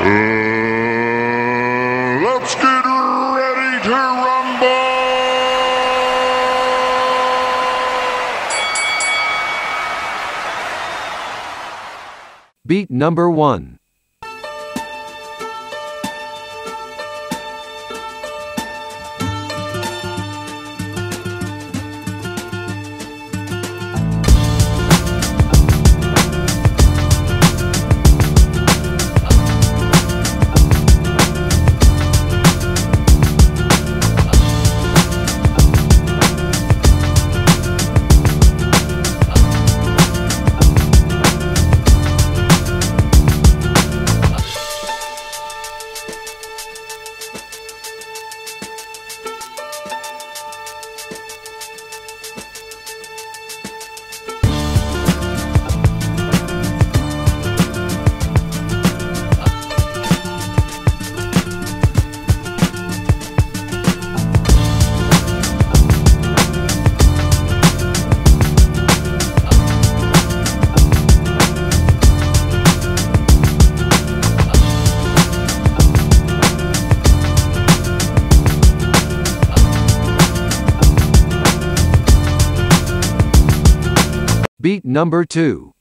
Uh, let's get ready to rumble! Beat number 1. Beat number 2.